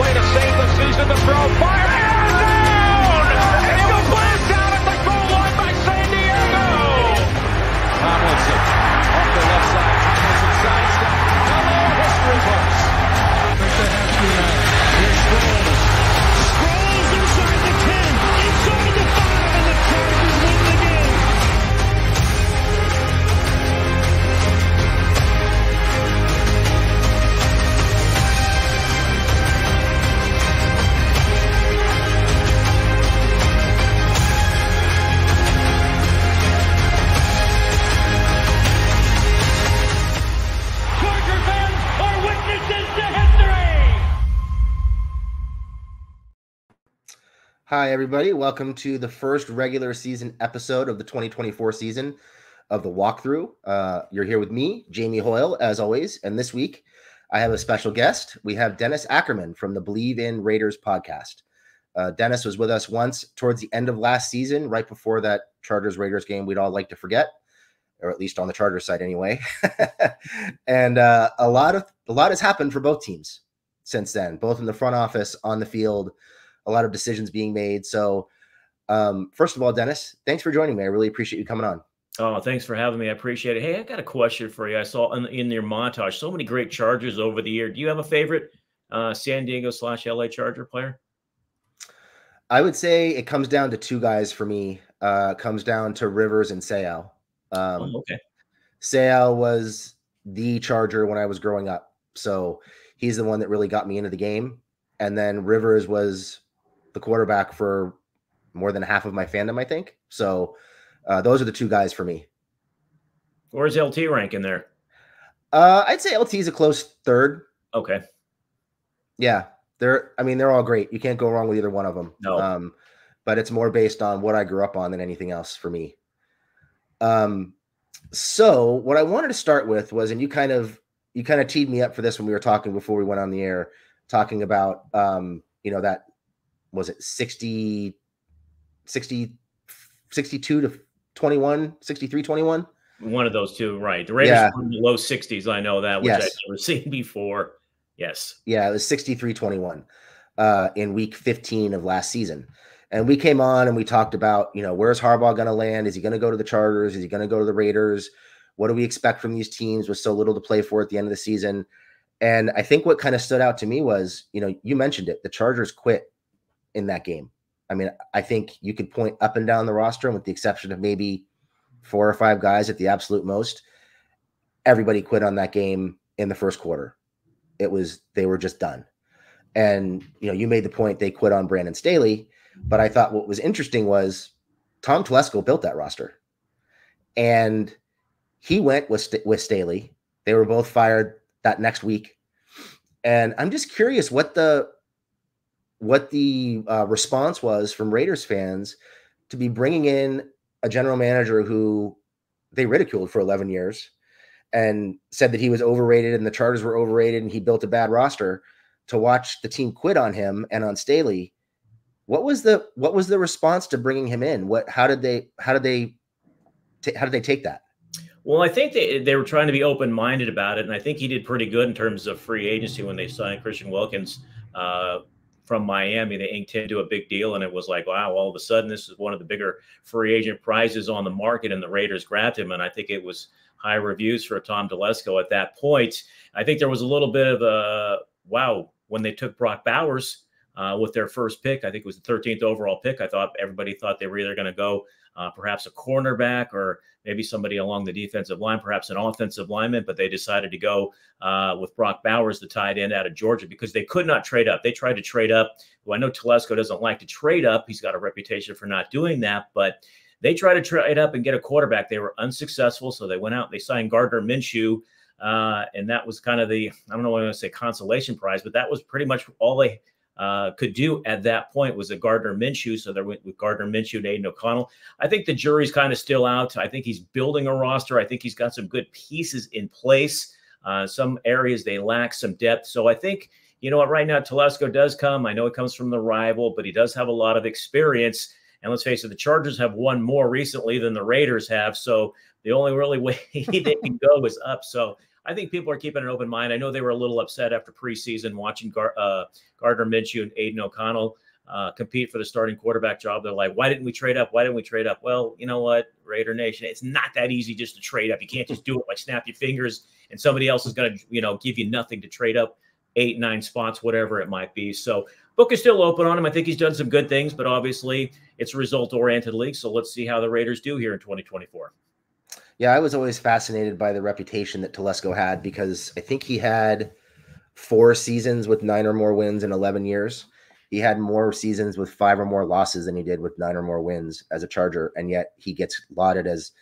Way to save the season to throw. Fire Hi, everybody. Welcome to the first regular season episode of the 2024 season of the walkthrough. Uh, you're here with me, Jamie Hoyle, as always. And this week, I have a special guest. We have Dennis Ackerman from the Bleav in Raiders podcast. Uh, Dennis was with us once towards the end of last season, right before that Chargers Raiders game we'd all like to forget, or at least on the Chargers side anyway. and uh, a lot of a lot has happened for both teams since then, both in the front office, on the field a lot of decisions being made. So, um, first of all, Dennis, thanks for joining me. I really appreciate you coming on. Oh, thanks for having me. I appreciate it. Hey, I got a question for you. I saw in, in your montage so many great Chargers over the year. Do you have a favorite uh, San Diego slash LA Charger player? I would say it comes down to two guys for me. Uh, comes down to Rivers and Seau. Um, oh, okay. Seau was the Charger when I was growing up, so he's the one that really got me into the game. And then Rivers was the quarterback for more than half of my fandom, I think. So uh, those are the two guys for me. Where's LT rank in there? Uh, I'd say LT is a close third. Okay. Yeah, they're. I mean, they're all great. You can't go wrong with either one of them. No. Um, but it's more based on what I grew up on than anything else for me. Um, so what I wanted to start with was, and you kind of you kind of teed me up for this when we were talking before we went on the air, talking about um, you know, that was it 60, 60, 62 to 21, 63, 21. One of those two, right? The Raiders Yeah. were in the low 60s. I know that, which Yes. I've never seen before. Yes. Yeah, it was 63 21 uh, in week 15 of last season. And we came on and we talked about, you know, where's Harbaugh going to land? Is he going to go to the Chargers? Is he going to go to the Raiders? What do we expect from these teams with so little to play for at the end of the season? And I think what kind of stood out to me was, you know, you mentioned it, the Chargers quit in that game. I mean, I think you could point up and down the roster, and with the exception of maybe four or five guys at the absolute most, everybody quit on that game in the first quarter. It was they were just done. And you know, you made the point they quit on Brandon Staley, but I thought what was interesting was Tom Telesco built that roster, and he went with with Staley. They were both fired that next week, and I'm just curious what the what the uh, response was from Raiders fans to be bringing in a general manager who they ridiculed for 11 years and said that he was overrated and the Chargers were overrated and he built a bad roster to watch the team quit on him and on Staley. What was the what was the response to bringing him in? What how did they how did they ta- how did they take that? Well, I think they, they were trying to be open minded about it. And I think he did pretty good in terms of free agency when they signed Christian Wilkins uh, from Miami. They inked him to a big deal. And it was like, wow, all of a sudden, this is one of the bigger free agent prizes on the market. And the Raiders grabbed him. And I think it was high reviews for Tom Telesco at that point. I think there was a little bit of a wow when they took Brock Bowers. Uh, with their first pick, I think it was the 13th overall pick. I thought everybody thought they were either going to go uh, perhaps a cornerback or maybe somebody along the defensive line, perhaps an offensive lineman, but they decided to go uh, with Brock Bowers, the tight end out of Georgia, because they could not trade up. They tried to trade up. Well, I know Telesco doesn't like to trade up. He's got a reputation for not doing that, but they tried to trade up and get a quarterback. They were unsuccessful, so they went out. They signed Gardner Minshew, uh, and that was kind of the I don't know what I'm going to say consolation prize, but that was pretty much all they uh, could do at that point was a Gardner Minshew. So they went with Gardner Minshew and Aidan O'Connell. I think the jury's kind of still out. I think he's building a roster. I think he's got some good pieces in place. Uh, some areas they lack some depth. So I think, you know what, right now, Telesco does come. I know it comes from the rival, but he does have a lot of experience. And let's face it, the Chargers have won more recently than the Raiders have. So the only really way they can go is up. So I think people are keeping an open mind. I know they were a little upset after preseason watching Gar- uh, Gardner Minshew and Aidan O'Connell uh, compete for the starting quarterback job. They're like, why didn't we trade up? Why didn't we trade up? Well, you know what, Raider Nation, it's not that easy just to trade up. You can't just do it like snap your fingers and somebody else is going to, you know, give you nothing to trade up eight, nine spots, whatever it might be. So book is still open on him. I think he's done some good things, but obviously it's a result oriented league. So let's see how the Raiders do here in 2024. Yeah, I was always fascinated by the reputation that Telesco had because I think he had four seasons with nine or more wins in 11 years. He had more seasons with five or more losses than he did with nine or more wins as a Charger. And yet he gets lauded as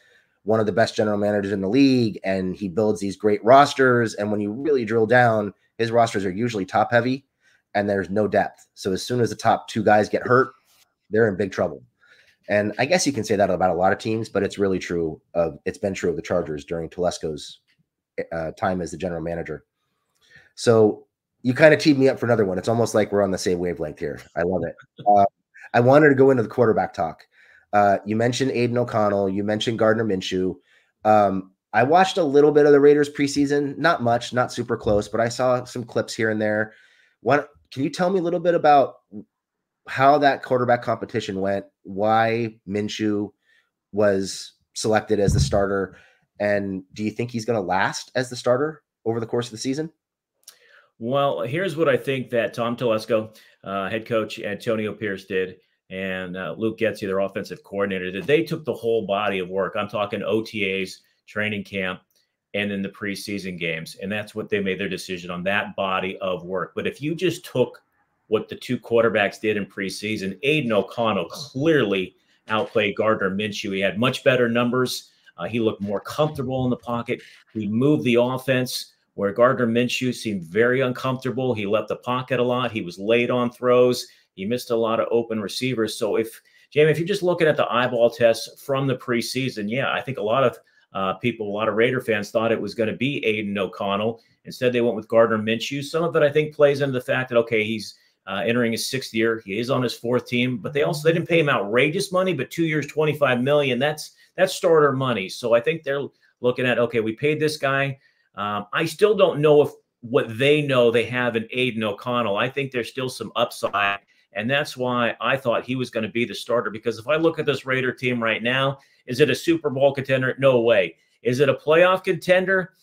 one of the best general managers in the league. And he builds these great rosters. And when you really drill down, his rosters are usually top heavy and there's no depth. So as soon as the top two guys get hurt, they're in big trouble. And I guess you can say that about a lot of teams, but it's really true of it's been true of the Chargers during Telesco's uh, time as the general manager. So you kind of teed me up for another one. It's almost like we're on the same wavelength here. I love it. Uh, I wanted to go into the quarterback talk. Uh, you mentioned Aidan O'Connell. You mentioned Gardner Minshew. Um, I watched a little bit of the Raiders preseason, not much, not super close, but I saw some clips here and there. What can you tell me a little bit about how that quarterback competition went? Why Minshew was selected as the starter, and do you think he's going to last as the starter over the course of the season? Well, here's what I think that Tom Telesco, uh, head coach Antonio Pierce did, and uh, Luke Getsy, their offensive coordinator, did. They took the whole body of work. I'm talking OTAs, training camp, and then the preseason games. And that's what they made their decision on that body of work. But if you just took what the two quarterbacks did in preseason, Aidan O'Connell clearly outplayed Gardner Minshew. He had much better numbers. Uh, he looked more comfortable in the pocket. He moved the offense where Gardner Minshew seemed very uncomfortable. He left the pocket a lot. He was late on throws. He missed a lot of open receivers. So if Jamie, if you're just looking at the eyeball tests from the preseason, yeah, I think a lot of uh, people, a lot of Raider fans thought it was going to be Aidan O'Connell. Instead, they went with Gardner Minshew. Some of it, I think, plays into the fact that okay, he's uh, entering his sixth year. He is on his fourth team, but they also they didn't pay him outrageous money, but two years, twenty five million. That's that's starter money. So I think they're looking at okay, we paid this guy. Um, I still don't know if what they know they have in Aidan O'Connell. I think there's still some upside. And that's why I thought he was going to be the starter. Because if I look at this Raider team right now, is it a Super Bowl contender? No way. Is it a playoff contender?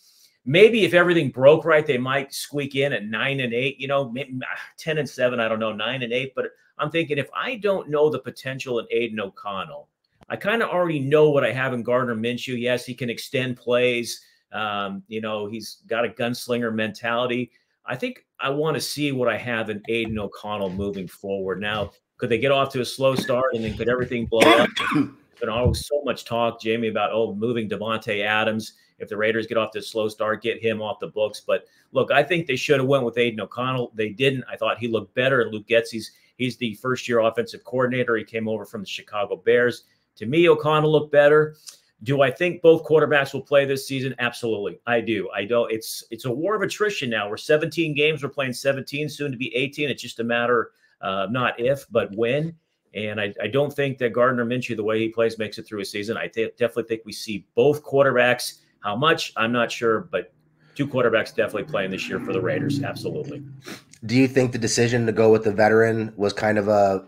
Maybe if everything broke right, they might squeak in at nine and eight, you know, ah, 10 and seven, I don't know, nine and eight. But I'm thinking if I don't know the potential in Aidan O'Connell, I kind of already know what I have in Gardner Minshew. Yes, he can extend plays. Um, you know, he's got a gunslinger mentality. I think I want to see what I have in Aidan O'Connell moving forward. Now, could they get off to a slow start and then could everything blow up? been always so much talk, Jamie, about oh moving Davante Adams. If the Raiders get off a slow start, get him off the books. But look, I think they should have went with Aidan O'Connell. They didn't. I thought he looked better. Luke Getsy's he's he's the first year offensive coordinator. He came over from the Chicago Bears. To me, O'Connell looked better. Do I think both quarterbacks will play this season? Absolutely, I do. I don't. It's it's a war of attrition now. We're 17 games. We're playing 17, soon to be 18. It's just a matter uh, not if, but when. And I, I, don't think that Gardner Minshew, the way he plays, makes it through a season. I definitely think we see both quarterbacks. How much? I'm not sure, but two quarterbacks definitely playing this year for the Raiders. Absolutely. Do you think the decision to go with the veteran was kind of a,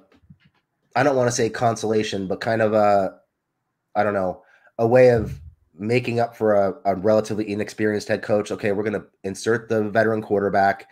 I don't want to say consolation, but kind of a, I don't know, a way of making up for a, a relatively inexperienced head coach? Okay, we're going to insert the veteran quarterback.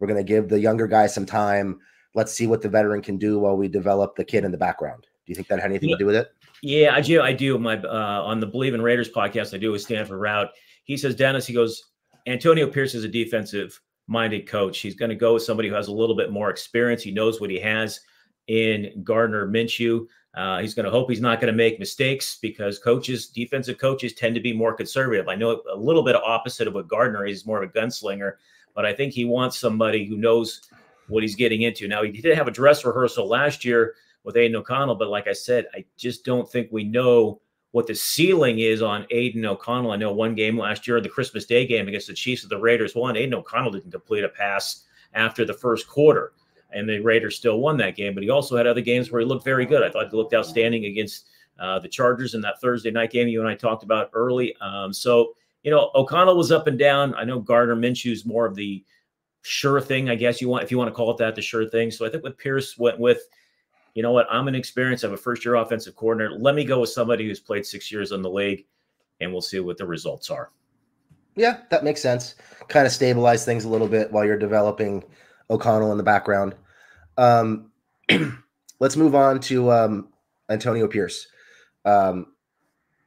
We're going to give the younger guy some time let's see what the veteran can do while we develop the kid in the background. Do you think that had anything to do with it? Yeah, I do. I do. My uh, on the Bleav in Raiders podcast, I do with Stanford Routt. He says, Dennis, he goes, Antonio Pierce is a defensive minded coach. He's going to go with somebody who has a little bit more experience. He knows what he has in Gardner Minshew. Uh, he's going to hope he's not going to make mistakes because coaches, defensive coaches, tend to be more conservative. I know a little bit opposite of what Gardner is, more of a gunslinger, but I think he wants somebody who knows what he's getting into. Now, he did have a dress rehearsal last year with Aidan O'Connell, but like I said, I just don't think we know what the ceiling is on Aidan O'Connell. I know one game last year, the Christmas Day game against the Chiefs of the Raiders won. Aidan O'Connell didn't complete a pass after the first quarter, and the Raiders still won that game. But he also had other games where he looked very good. I thought he looked outstanding against uh, the Chargers in that Thursday night game you and I talked about early. Um, so you know, O'Connell was up and down. I know Gardner Minshew's more of the sure thing, I guess you want if you want to call it that, the sure thing. So I think with Pierce went with, you know what, I'm an experienced, I'm a first year offensive coordinator. Let me go with somebody who's played six years in the league, and we'll see what the results are. Yeah, that makes sense. Kind of stabilize things a little bit while you're developing O'Connell in the background. Um, let's move on to um, Antonio Pierce. Um,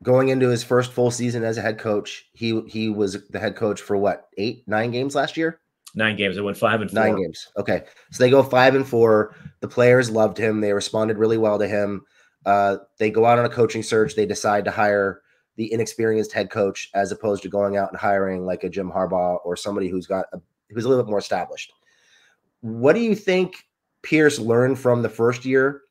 going into his first full season as a head coach, he he was the head coach for what eight nine games last year. Nine games. They went five and four. Nine games. Okay, so they go five and four. The players loved him. They responded really well to him. Uh, they go out on a coaching search. They decide to hire the inexperienced head coach as opposed to going out and hiring like a Jim Harbaugh or somebody who's got a, who's a little bit more established. What do you think Pierce learned from the first year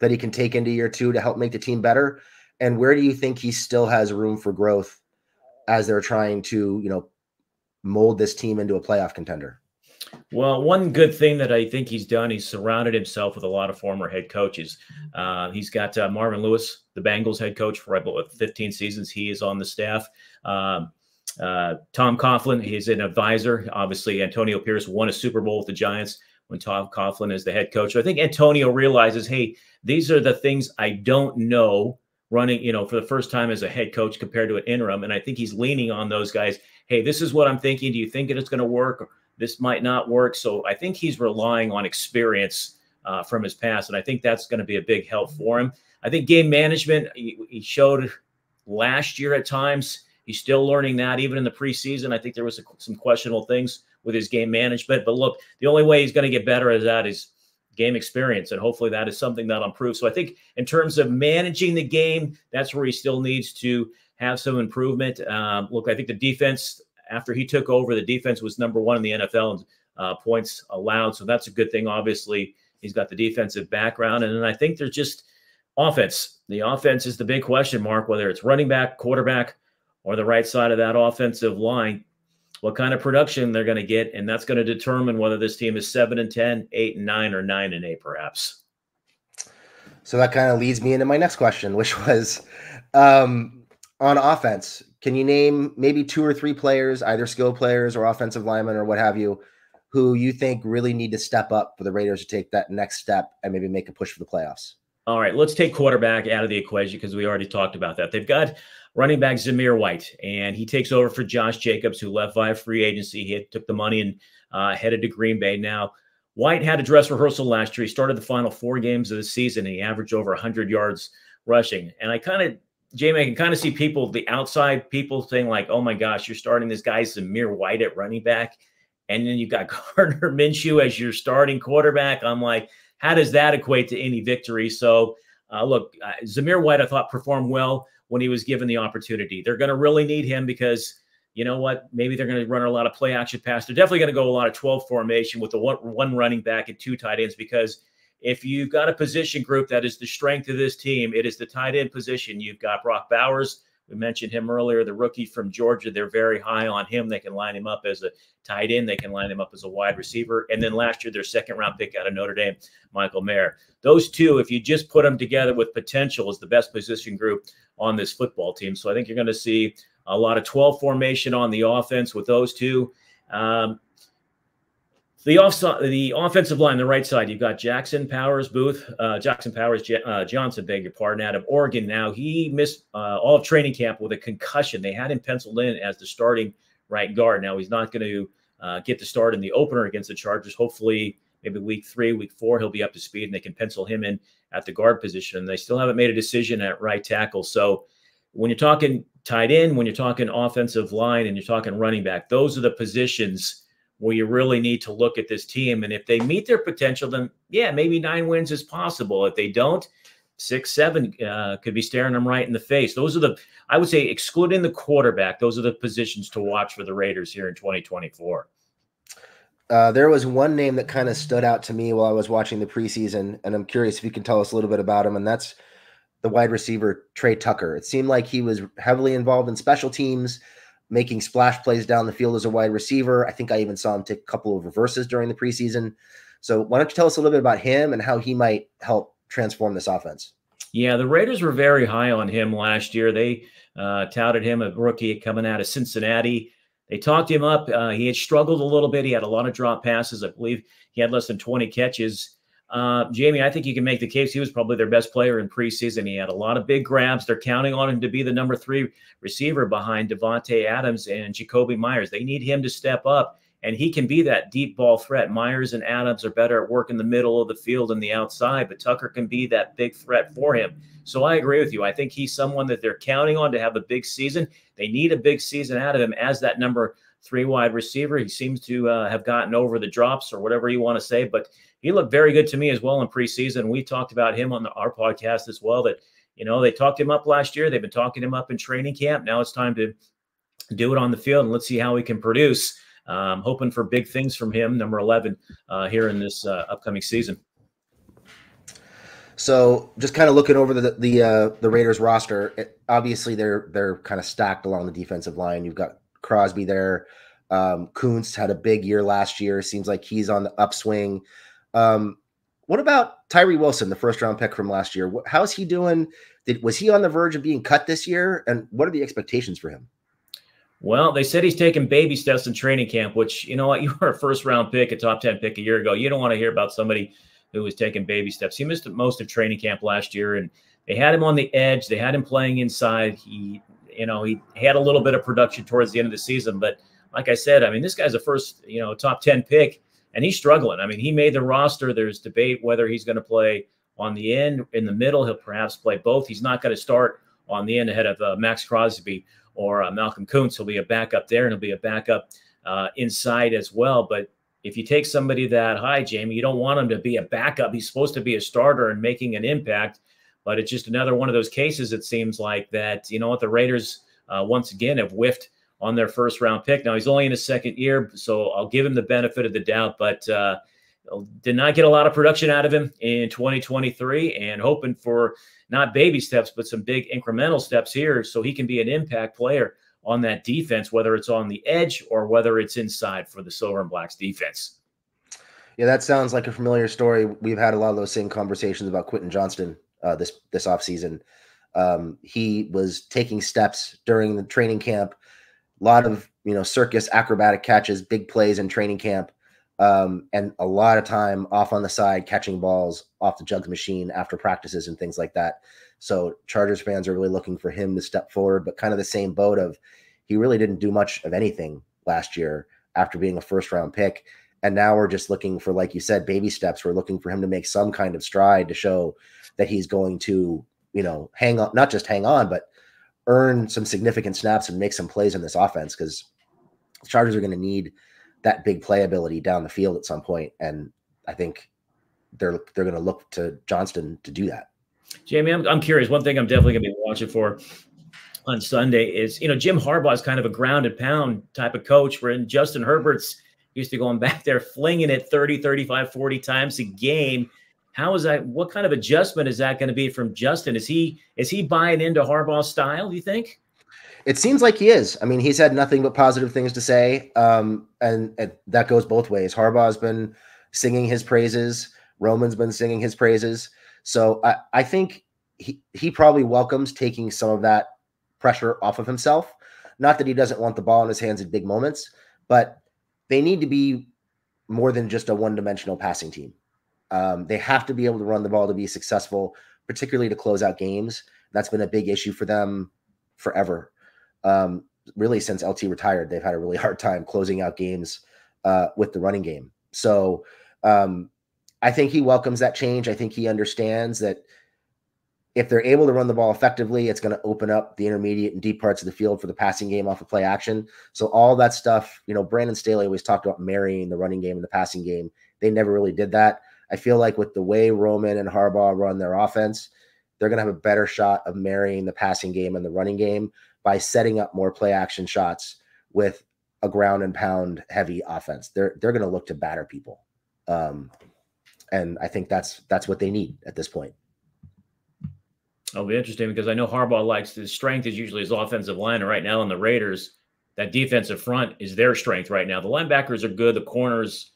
that he can take into year two to help make the team better? And where do you think he still has room for growth as they're trying to, you know, mold this team into a playoff contender? Well, one good thing that I think he's done, he's surrounded himself with a lot of former head coaches. Uh, he's got uh, Marvin Lewis, the Bengals head coach for about 15 seasons. He is on the staff. Um, uh, Tom Coughlin, he's an advisor. Obviously, Antonio Pierce won a Super Bowl with the Giants when Tom Coughlin is the head coach. So I think Antonio realizes, hey, these are the things I don't know running, you know, for the first time as a head coach compared to an interim. And I think he's leaning on those guys. Hey, this is what I'm thinking. Do you think it's going to work? Or this might not work. So I think he's relying on experience uh, from his past. And I think that's going to be a big help for him. I think game management, he, he showed last year at times. He's still learning that even in the preseason. I think there was a, some questionable things with his game management. But look, the only way he's going to get better at that is game experience. And hopefully that is something that'll improve. So I think in terms of managing the game, that's where he still needs to have some improvement. Um, look, I think the defense, after he took over, the defense was number one in the NFL in uh, points allowed. So that's a good thing. Obviously, he's got the defensive background. And then I think there's just offense. The offense is the big question mark, whether it's running back, quarterback, or the right side of that offensive line what kind of production they're going to get, and that's going to determine whether this team is seven and 10, 8 and 9, or 9 and 8, perhaps. So that kind of leads me into my next question, which was um, on offense. Can you name maybe two or three players, either skill players or offensive linemen or what have you, who you think really need to step up for the Raiders to take that next step and maybe make a push for the playoffs? All right, let's take quarterback out of the equation because we already talked about that. They've got running back Zamir White, and he takes over for Josh Jacobs, who left via free agency. He took the money and uh, headed to Green Bay. Now, White had a dress rehearsal last year. He started the final four games of the season, and he averaged over 100 yards rushing. And I kind of, Jamie, I can kind of see people, the outside people saying, like, oh my gosh, you're starting this guy, Zamir White at running back. And then you've got Gardner Minshew as your starting quarterback. I'm like, how does that equate to any victory? So, uh, look, uh, Zamir White, I thought performed well when he was given the opportunity. They're going to really need him because you know what? Maybe they're going to run a lot of play action pass. They're definitely going to go a lot of 12 formation with the one, one running back and two tight ends because if you've got a position group that is the strength of this team, it is the tight end position. You've got Brock Bowers. We mentioned him earlier, the rookie from Georgia. They're very high on him. They can line him up as a tight end. They can line him up as a wide receiver. And then last year, their second round pick out of Notre Dame, Michael Mayer. Those two, if you just put them together with potential, is the best position group on this football team. So I think you're going to see a lot of 12 formation on the offense with those two. Um, the off the offensive line, the right side, you've got Jackson Powers, Booth, uh, Jackson Powers, J- uh, Johnson, beg your pardon, out of Oregon. Now he missed uh, all of training camp with a concussion. They had him penciled in as the starting right guard. Now he's not going to uh, get the start in the opener against the Chargers. Hopefully, maybe week three, week four, he'll be up to speed and they can pencil him in at the guard position. And they still haven't made a decision at right tackle. So when you're talking tight end, when you're talking offensive line, and you're talking running back, those are the positions where you really need to look at this team. And if they meet their potential, then yeah, maybe nine wins is possible. If they don't, six, seven uh, could be staring them right in the face. Those are the, I would say, excluding the quarterback, those are the positions to watch for the Raiders here in 2024. Uh, there was one name that kind of stood out to me while I was watching the preseason, and I'm curious if you can tell us a little bit about him, and that's the wide receiver Tre Tucker. It seemed like he was heavily involved in special teams, making splash plays down the field as a wide receiver. I think I even saw him take a couple of reverses during the preseason. So why don't you tell us a little bit about him and how he might help transform this offense? Yeah, the Raiders were very high on him last year. They uh, touted him a rookie coming out of Cincinnati. They talked him up. Uh, he had struggled a little bit. He had a lot of drop passes. I believe he had less than 20 catches. Uh, Jamie, I think you can make the case he was probably their best player in preseason. He had a lot of big grabs. They're counting on him to be the number three receiver behind Davante Adams and Jakobi Meyers. They need him to step up, and he can be that deep ball threat. Meyers and Adams are better at work in the middle of the field and the outside, but Tucker can be that big threat for him. So I agree with you. I think he's someone that they're counting on to have a big season. They need a big season out of him as that number three wide receiver. He seems to uh, have gotten over the drops or whatever you want to say, but he looked very good to me as well in preseason. We talked about him on the, our podcast as well. That you know they talked him up last year. They've been talking him up in training camp. Now it's time to do it on the field, and let's see how he can produce. Um, hoping for big things from him, number eleven, uh, here in this uh, upcoming season. So, just kind of looking over the the uh, the Raiders roster, it, obviously they're they're kind of stacked along the defensive line. You've got Crosby there. Um, Koonce had a big year last year. Seems like he's on the upswing. Um, what about Tyree Wilson, the first round pick from last year? How's he doing? Did was he on the verge of being cut this year? And what are the expectations for him? Well, they said he's taking baby steps in training camp, which you know what, you were a first round pick, a top 10 pick a year ago. You don't want to hear about somebody who was taking baby steps. He missed most of training camp last year, and they had him on the edge. They had him playing inside. He, you know, he had a little bit of production towards the end of the season, but like I said, I mean, this guy's a first, you know, top 10 pick and he's struggling. I mean, he made the roster. There's debate whether he's going to play on the end, in the middle. He'll perhaps play both. He's not going to start on the end ahead of uh, Maxx Crosby or uh, Malcolm Koonce. He'll be a backup there, and he'll be a backup uh, inside as well. But if you take somebody that high, Jamie, you don't want him to be a backup. He's supposed to be a starter and making an impact. But it's just another one of those cases. It seems like that. You know what? The Raiders uh, once again have whiffed on their first round pick. Now he's only in his second year, so I'll give him the benefit of the doubt, but uh, did not get a lot of production out of him in 2023 and hoping for not baby steps, but some big incremental steps here so he can be an impact player on that defense, whether it's on the edge or whether it's inside for the Silver and Blacks defense. Yeah, that sounds like a familiar story. We've had a lot of those same conversations about Quentin Johnston uh, this this offseason. Um, he was taking steps during the training camp a lot of you know circus acrobatic catches, big plays in training camp, um, and a lot of time off on the side catching balls off the jugs machine after practices and things like that. So Chargers fans are really looking for him to step forward, but kind of the same boat of he really didn't do much of anything last year after being a first round pick. And now we're just looking for, like you said, baby steps. We're looking for him to make some kind of stride to show that he's going to, you know, hang on, not just hang on, but earn some significant snaps and make some plays in this offense because Chargers are going to need that big playability down the field at some point, and I think they're they're going to look to Johnston to do that. Jamie, I'm, I'm curious. One thing I'm definitely going to be watching for on Sunday is you know Jim Harbaugh is kind of a ground and pound type of coach, where in Justin Herbert's used to going back there flinging it 30, 35, 40 times a game how is that? What kind of adjustment is that going to be from Justin? Is he is he buying into Harbaugh's style? Do you think? It seems like he is. I mean, he's had nothing but positive things to say, um, and, and that goes both ways. Harbaugh's been singing his praises. Roman's been singing his praises. So I, I think he he probably welcomes taking some of that pressure off of himself. Not that he doesn't want the ball in his hands in big moments, but they need to be more than just a one-dimensional passing team. Um, they have to be able to run the ball to be successful, particularly to close out games. That's been a big issue for them forever. Um, really, since LT retired, they've had a really hard time closing out games uh, with the running game. So um, I think he welcomes that change. I think he understands that if they're able to run the ball effectively, it's going to open up the intermediate and deep parts of the field for the passing game off of play action. So all that stuff, you know, Brandon Staley always talked about marrying the running game and the passing game. They never really did that. I feel like with the way Roman and Harbaugh run their offense, they're going to have a better shot of marrying the passing game and the running game by setting up more play action shots with a ground and pound heavy offense. They're they're going to look to batter people, um, and I think that's that's what they need at this point. It'll be interesting because I know Harbaugh likes his strength is usually his offensive line, and right now in the Raiders, that defensive front is their strength right now. The linebackers are good, the corners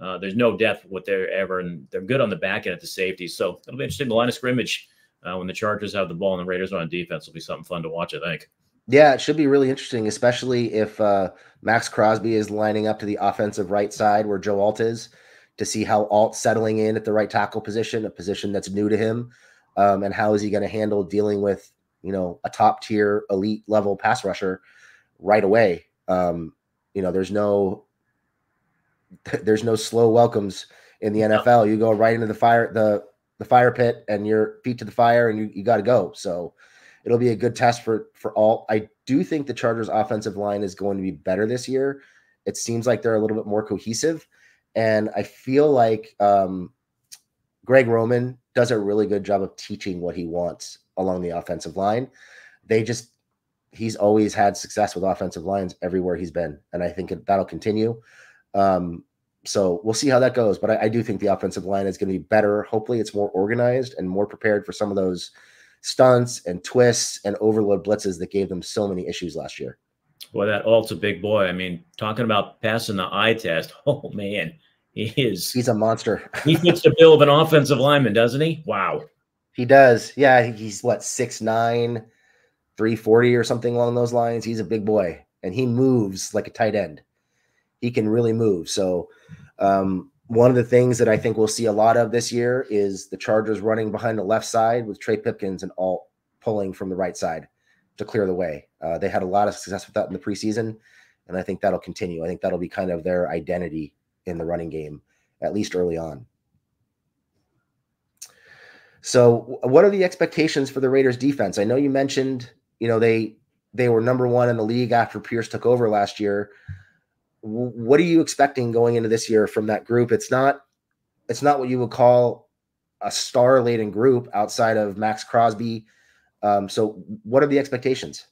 uh, there's no depth whatever, and they're good on the back end at the safety. So it'll be interesting. The line of scrimmage uh, when the Chargers have the ball and the Raiders are on defense. Will be something fun to watch. I think. Yeah, it should be really interesting, especially if uh, Maxx Crosby is lining up to the offensive right side where Joe Alt is, to see how Alt settling in at the right tackle position, a position that's new to him, um, and how is he going to handle dealing with you know a top tier elite level pass rusher right away. Um, you know, there's no there's no slow welcomes in the NFL. You go right into the fire the the fire pit and your feet to the fire and you, you got to go. So it'll be a good test for for all. I do think the Chargers offensive line is going to be better this year. It seems like they're a little bit more cohesive and I feel like um, Greg Roman does a really good job of teaching what he wants along the offensive line. They just he's always had success with offensive lines everywhere he's been, and I think that'll continue. Um, so we'll see how that goes. But I, I do think the offensive line is going to be better. Hopefully, it's more organized and more prepared for some of those stunts and twists and overload blitzes that gave them so many issues last year. Well, that Alt's a big boy. I mean, talking about passing the eye test. Oh man, he is. He's a monster. he fits the bill of an offensive lineman, doesn't he? Wow. He does. Yeah, he's what six nine, 340 or something along those lines. He's a big boy and he moves like a tight end. He can really move. So, um, one of the things that I think we'll see a lot of this year is the Chargers running behind the left side with Trey Pipkins and all pulling from the right side to clear the way. Uh, they had a lot of success with that in the preseason, and I think that'll continue. I think that'll be kind of their identity in the running game, at least early on. So, what are the expectations for the Raiders defense? I know you mentioned, you know, they they were number one in the league after Pierce took over last year. What are you expecting going into this year from that group? It's not it's not what you would call a star laden group outside of Maxx Crosby. Um, so, what are the expectations?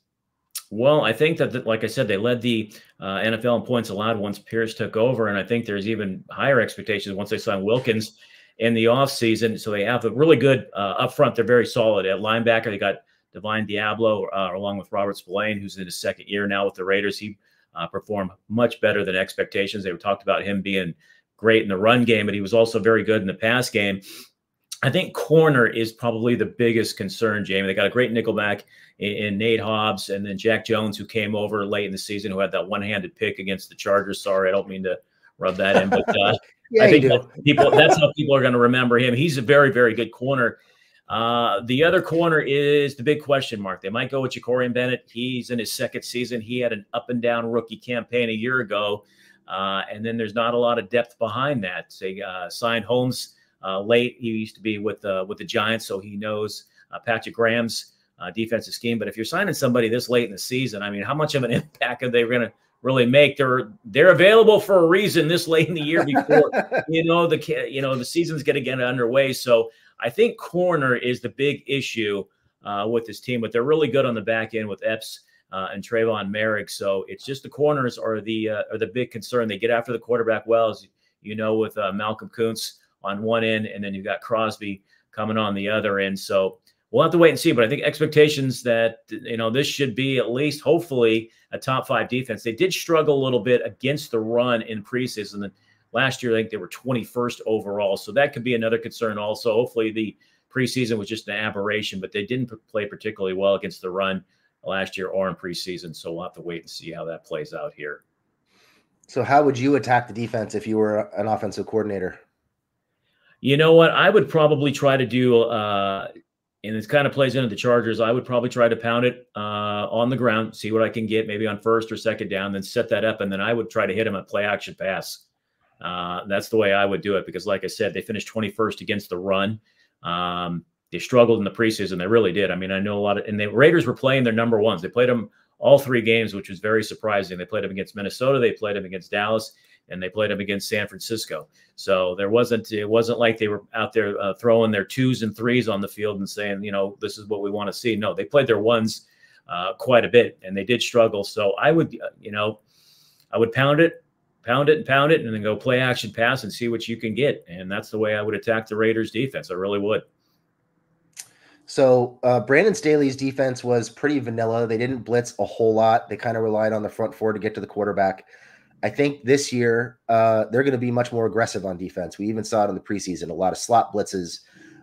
Well, I think that, like I said, they led the uh, NFL in points allowed once Pierce took over, and I think there's even higher expectations once they sign Wilkins in the offseason. So they have a really good uh, up front. They're very solid at linebacker. They got Divine Deablo uh, along with Robert Spillane, who's in his second year now with the Raiders. He uh, performed much better than expectations. They talked about him being great in the run game, but he was also very good in the pass game. I think corner is probably the biggest concern, Jamie. They got a great nickelback in, in, Nate Hobbs and then Jack Jones, who came over late in the season, who had that one handed pick against the Chargers. Sorry, I don't mean to rub that in, but uh, yeah, I think that people that's how people are going to remember him. He's a very, very good corner. Uh, the other corner is the big question mark. They might go with Jakorian Bennett. He's in his second season. He had an up and down rookie campaign a year ago. Uh, and then there's not a lot of depth behind that. Say, uh, signed Holmes late. He used to be with uh, with the Giants, so he knows uh, Patrick Graham's uh, defensive scheme. But if you're signing somebody this late in the season, I mean, how much of an impact are they going to really make? They're they're available for a reason this late in the year before you know the you know the season's going to get underway. So I think corner is the big issue uh, with this team, but they're really good on the back end with Epps. Uh, and Tre'von Moehrig. So it's just the corners are the uh, are the big concern. They get after the quarterback well, as you know, with uh, Malcolm Koonce on one end, and then you've got Crosby coming on the other end. So we'll have to wait and see. But I think expectations that you know this should be at least hopefully a top five defense. They did struggle a little bit against the run in preseason. Last year, I think they were 21st overall. So that could be another concern. Also, hopefully the preseason was just an aberration, but they didn't play particularly well against the run last year or in preseason. So we'll have to wait and see how that plays out here. So, how would you attack the defense if you were an offensive coordinator? You know what? I would probably try to do, uh, and this kind of plays into the Chargers. I would probably try to pound it uh, on the ground, see what I can get, maybe on first or second down, then set that up, and then I would try to hit him a play action pass. Uh, that's the way I would do it because, like I said, they finished 21st against the run. Um, they struggled in the preseason. They really did. I mean, I know a lot of, and the Raiders were playing their number ones. They played them all three games, which was very surprising. They played them against Minnesota, they played them against Dallas, and they played them against San Francisco. So there wasn't it wasn't like they were out there uh, throwing their twos and threes on the field and saying, you know, this is what we want to see. No, they played their ones uh, quite a bit, and they did struggle. So I would, uh, you know, I would pound it, pound it, and pound it, and then go play action pass and see what you can get. And that's the way I would attack the Raiders defense. I really would. So uh, Brandon Staley's defense was pretty vanilla. They didn't blitz a whole lot. They kind of relied on the front four to get to the quarterback. I think this year uh, they're going to be much more aggressive on defense. We even saw it in the preseason, a lot of slot blitzes,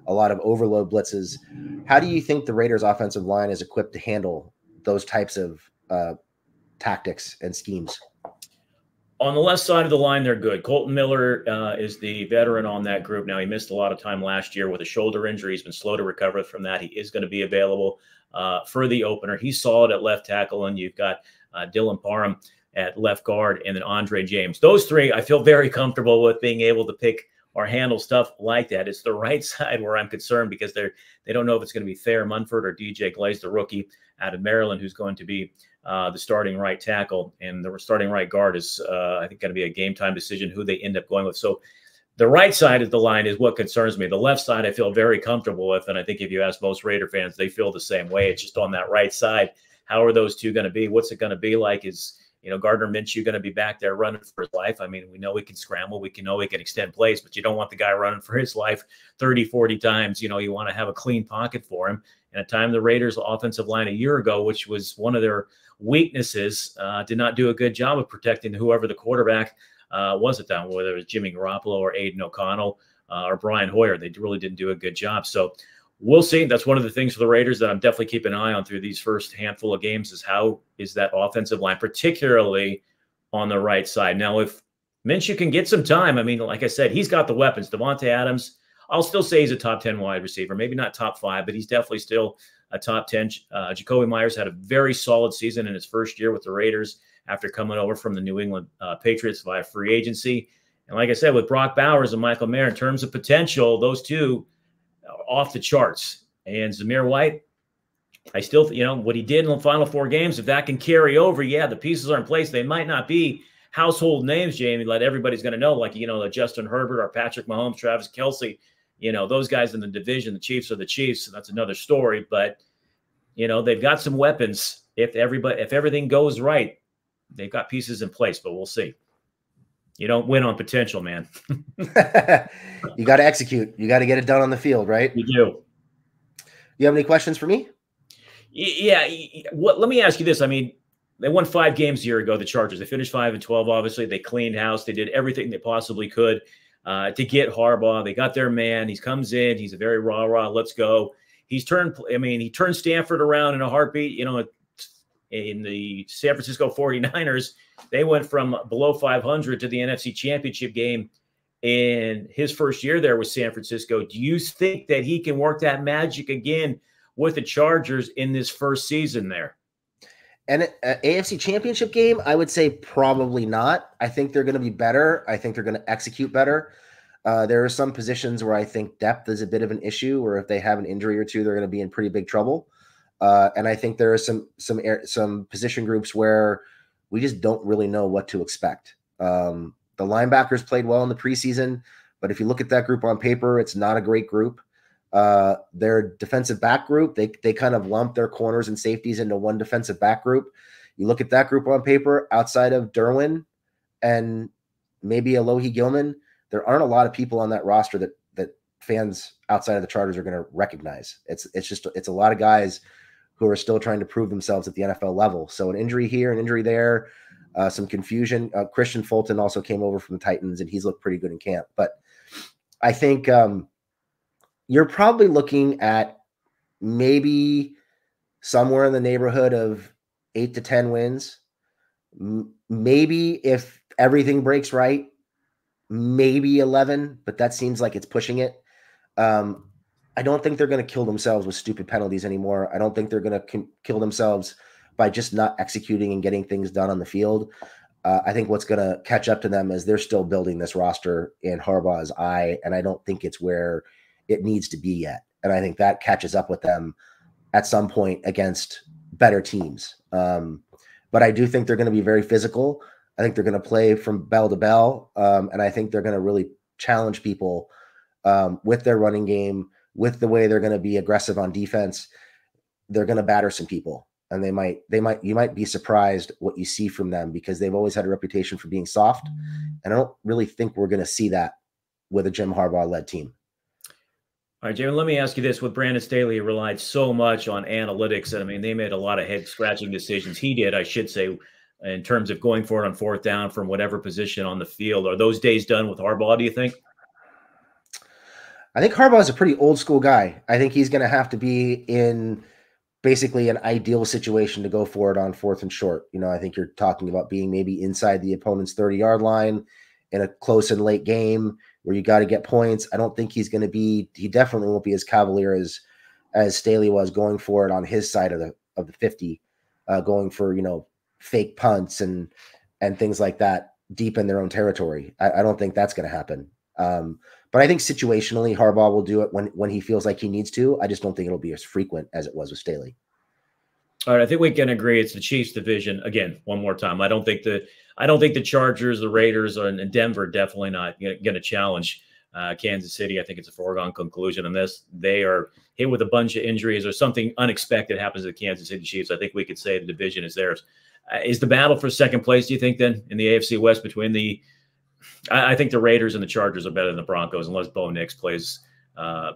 a lot of overload blitzes. How do you think the Raiders' offensive line is equipped to handle those types of uh, tactics and schemes? On the left side of the line, they're good. Kolton Miller uh, is the veteran on that group. Now, he missed a lot of time last year with a shoulder injury. He's been slow to recover from that. He is going to be available uh, for the opener. He's solid at left tackle, and you've got uh, Dylan Parham at left guard, and then Andre James. Those three, I feel very comfortable with being able to pick or handle stuff like that. It's the right side where I'm concerned because they're they don't know if it's going to be Thayer Munford or DJ Glaze, the rookie out of Maryland, who's going to be uh, the starting right tackle, and the starting right guard is, uh, I think, going to be a game time decision who they end up going with. So the right side of the line is what concerns me. The left side, I feel very comfortable with, and I think if you ask most Raider fans, they feel the same way. It's just on that right side. How are those two going to be? What's it going to be like? Is you know Gardner Minshew going to be back there running for his life? I mean, we know he can scramble, we can know he can extend plays, but you don't want the guy running for his life 30, 40 times. You know, you want to have a clean pocket for him. And at time the Raiders' offensive line a year ago, which was one of their weaknesses, uh, did not do a good job of protecting whoever the quarterback uh, was at that, whether it was Jimmy Garoppolo or Aidan O'Connell uh, or Brian Hoyer. They really didn't do a good job. So we'll see. That's one of the things for the Raiders that I'm definitely keeping an eye on through these first handful of games is how is that offensive line, particularly on the right side. Now, if Minshew can get some time, I mean, like I said, he's got the weapons. Davante Adams, I'll still say he's a top 10 wide receiver, maybe not top five, but he's definitely still a top 10. Uh, Jakobi Meyers had a very solid season in his first year with the Raiders after coming over from the New England uh, Patriots via free agency. And like I said, with Brock Bowers and Michael Mayer, in terms of potential, those two off the charts. And Zamir White, I still, you know, what he did in the final four games, if that can carry over, yeah, the pieces are in place. They might not be household names, Jamie, that everybody's going to know, like, you know, like Justin Herbert or Patrick Mahomes, Travis Kelce, you know, those guys in the division, the Chiefs are the Chiefs. So that's another story. But, you know, they've got some weapons. If everybody, if everything goes right, they've got pieces in place, but we'll see. You don't win on potential, man. you got to execute. You got to get it done on the field, right? You do. You have any questions for me? Yeah. What? Let me ask you this. I mean, they won five games a year ago. The Chargers. They finished five and twelve. Obviously, they cleaned house. They did everything they possibly could uh, to get Harbaugh. They got their man. He comes in. He's a very rah rah. Let's go. He's turned. I mean, he turned Stanford around in a heartbeat. You know, in the San Francisco 49ers, they went from below 500 to the NFC Championship game in his first year there with San Francisco. Do you think that he can work that magic again with the Chargers in this first season there? And uh, AFC Championship game, I would say probably not. I think they're going to be better. I think they're going to execute better. Uh, there are some positions where I think depth is a bit of an issue, or if they have an injury or two, they're going to be in pretty big trouble. Uh, and I think there are some some some position groups where we just don't really know what to expect. Um, the linebackers played well in the preseason, but if you look at that group on paper, it's not a great group. Uh, their defensive back group, they they kind of lump their corners and safeties into one defensive back group. You look at that group on paper, outside of Derwin and maybe Alohi Gilman, there aren't a lot of people on that roster that that fans outside of the Chargers are going to recognize. It's it's just it's a lot of guys who are still trying to prove themselves at the NFL level. So an injury here, an injury there, uh, some confusion. Uh, Kristian Fulton also came over from the Titans, and he's looked pretty good in camp. But I think um, you're probably looking at maybe somewhere in the neighborhood of eight to ten wins. M- maybe if everything breaks right, maybe eleven, but that seems like it's pushing it. Um, I don't think they're going to kill themselves with stupid penalties anymore. I don't think they're going to kill themselves by just not executing and getting things done on the field. Uh, I think what's going to catch up to them is they're still building this roster in Harbaugh's eye, and I don't think it's where it needs to be yet. And I think that catches up with them at some point against better teams. Um, but I do think they're going to be very physical. I think they're going to play from bell to bell, um, and I think they're going to really challenge people um, with their running game with the way they're going to be aggressive on defense, they're going to batter some people. And they might, they might, you might be surprised what you see from them because they've always had a reputation for being soft. And I don't really think we're going to see that with a Jim Harbaugh led team. All right, Jim, let me ask you this. With Brandon Staley, relied so much on analytics. And I mean, they made a lot of head scratching decisions. He did, I should say, in terms of going for it on fourth down from whatever position on the field. Are those days done with Harbaugh, do you think? I think Harbaugh is a pretty old school guy. I think he's going to have to be in basically an ideal situation to go for it on fourth and short. You know, I think you're talking about being maybe inside the opponent's 30 yard line in a close and late game where you got to get points. I don't think he's going to be, he definitely won't be as cavalier as, as Staley was going for it on his side of the, of the 50, uh, going for, you know, fake punts and, and things like that deep in their own territory. I, I don't think that's going to happen. Um, but I think situationally, Harbaugh will do it when when he feels like he needs to. I just don't think it'll be as frequent as it was with Staley. All right, I think we can agree it's the Chiefs division again. One more time, I don't think the I don't think the Chargers, the Raiders, and Denver definitely not going to challenge uh, Kansas City. I think it's a foregone conclusion on this. They are hit with a bunch of injuries or something unexpected happens to the Kansas City Chiefs. I think we could say the division is theirs. Uh, is the battle for second place? Do you think then in the AFC West between the I, I, think the Raiders and the Chargers are better than the Broncos unless Bo Nix plays uh,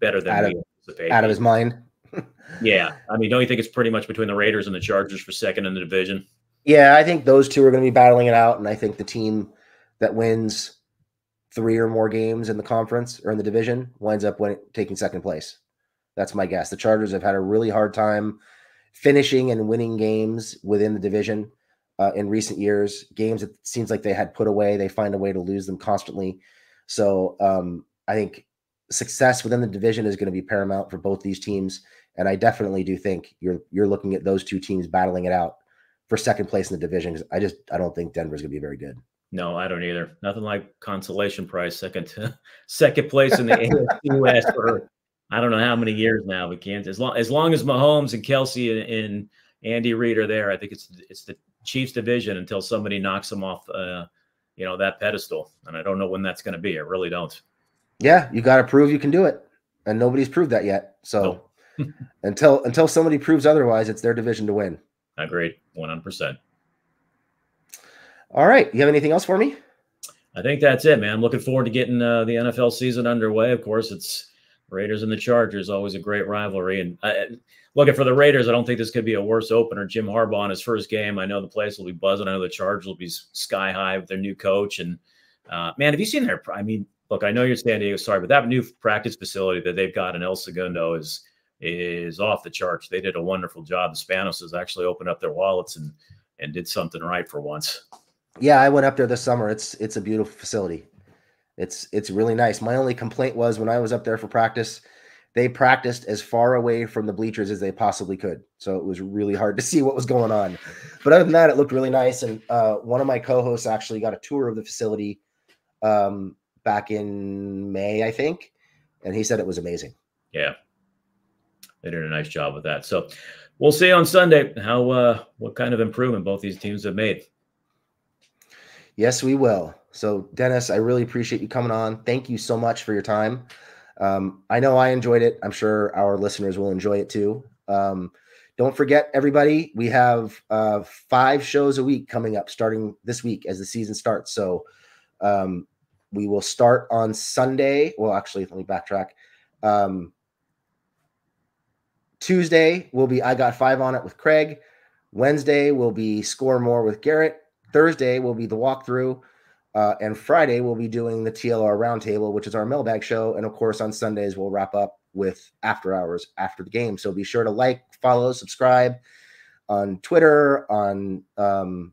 better than out of, out of his mind. yeah, I mean, don't you think it's pretty much between the Raiders and the Chargers for second in the division? Yeah, I think those two are going to be battling it out, and I think the team that wins three or more games in the conference or in the division winds up winning, taking second place. That's my guess. The Chargers have had a really hard time finishing and winning games within the division uh, in recent years. Games it seems like they had put away, they find a way to lose them constantly. So um, I think success within the division is going to be paramount for both these teams, and I definitely do think you're you're looking at those two teams battling it out for second place in the division. I just I don't think Denver's going to be very good. No, I don't either. Nothing like consolation prize second second place in the AFC West for I don't know how many years now. We can't as long as long as Mahomes and Kelce and, and Andy Reid are there. I think it's it's the Chiefs division until somebody knocks them off, uh, you know, that pedestal. And I don't know when that's going to be. I really don't. Yeah, you got to prove you can do it, and nobody's proved that yet. So no. until until somebody proves otherwise, it's their division to win. Agreed, one hundred percent. All right, you have anything else for me? I think that's it, man. I'm looking forward to getting uh, the NFL season underway. Of course, it's Raiders and the Chargers, always a great rivalry, and. Uh, looking for the Raiders, I don't think this could be a worse opener. Jim Harbaugh in his first game. I know the place will be buzzing. I know the Chargers will be sky high with their new coach. And uh, man, have you seen their? I mean, look, I know you're San Diego, sorry, but that new practice facility that they've got in El Segundo is is off the charts. They did a wonderful job. The Spanos has actually opened up their wallets and and did something right for once. Yeah, I went up there this summer. It's it's a beautiful facility. It's it's really nice. My only complaint was when I was up there for practice they practiced as far away from the bleachers as they possibly could. So it was really hard to see what was going on. But other than that, it looked really nice. And uh, one of my co-hosts actually got a tour of the facility um, back in May, I think, and he said it was amazing. Yeah, they did a nice job with that. So we'll see on Sunday how uh, what kind of improvement both these teams have made. Yes, we will. So Dennis, I really appreciate you coming on. Thank you so much for your time. Um, I know I enjoyed it. I'm sure our listeners will enjoy it too. Um, don't forget, everybody, we have uh, five shows a week coming up starting this week as the season starts. So um, we will start on Sunday. Well, actually, let me backtrack. Um, Tuesday will be I Got Five on It with Craig. Wednesday will be Score More with Garrett. Thursday will be the walkthrough. Uh, and Friday, we'll be doing the TLR Roundtable, which is our mailbag show. And of course, on Sundays, we'll wrap up with after hours after the game. So be sure to like, follow, subscribe on Twitter, on um,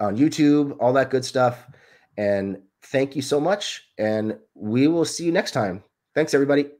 on YouTube, all that good stuff. And thank you so much. And we will see you next time. Thanks, everybody.